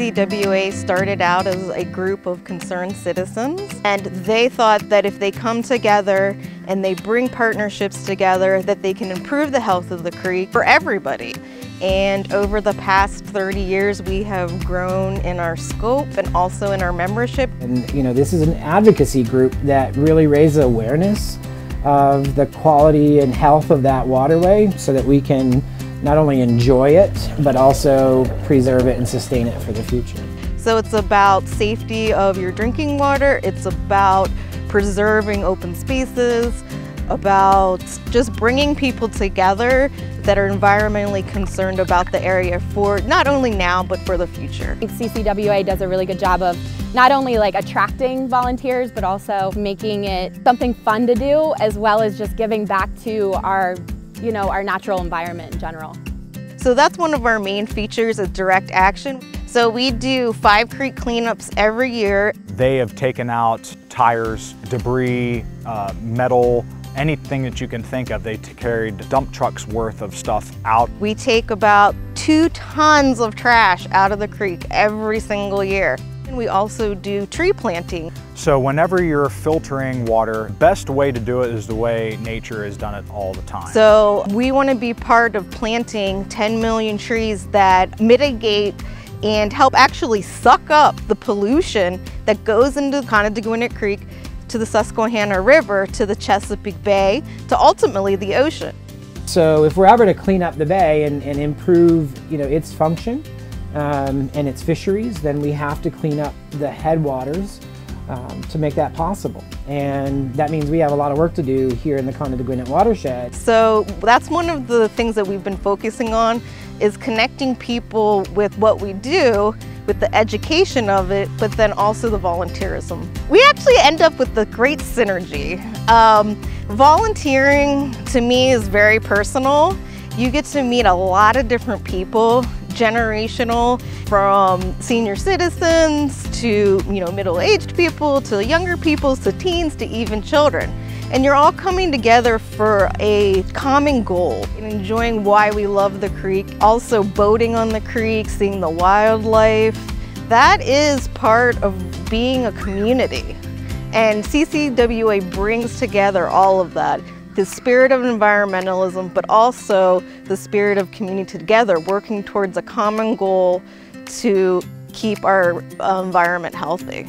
CCWA started out as a group of concerned citizens and they thought that if they come together and they bring partnerships together that they can improve the health of the creek for everybody. And over the past 30 years, we have grown in our scope and also in our membership. And you know, this is an advocacy group that really raises awareness of the quality and health of that waterway so that we can not only enjoy it, but also preserve it and sustain it for the future. So it's about safety of your drinking water, it's about preserving open spaces, about just bringing people together that are environmentally concerned about the area for not only now, but for the future. CCWA does a really good job of not only like attracting volunteers, but also making it something fun to do, as well as just giving back to our, you know, our natural environment in general. So that's one of our main features is direct action. So we do five creek cleanups every year. They have taken out tires, debris, uh, metal, anything that you can think of. They carried dump trucks worth of stuff out. We take about two tons of trash out of the creek every single year. And we also do tree planting. So whenever you're filtering water, best way to do it is the way nature has done it all the time. So we want to be part of planting 10 million trees that mitigate and help actually suck up the pollution that goes into Conodoguinet Creek to the Susquehanna River, to the Chesapeake Bay, to ultimately the ocean. So if we're ever to clean up the bay and, and improve you know, its function um, and its fisheries, then we have to clean up the headwaters um, to make that possible. And that means we have a lot of work to do here in the Conodoguinet watershed. So that's one of the things that we've been focusing on is connecting people with what we do with the education of it, but then also the volunteerism. We actually end up with the great synergy. Um, volunteering to me is very personal. You get to meet a lot of different people, generational, from senior citizens to you know middle-aged people to younger people to teens to even children and you're all coming together for a common goal and enjoying why we love the creek. Also boating on the creek, seeing the wildlife. That is part of being a community. And CCWA brings together all of that. The spirit of environmentalism, but also the spirit of community together, working towards a common goal to keep our uh, environment healthy.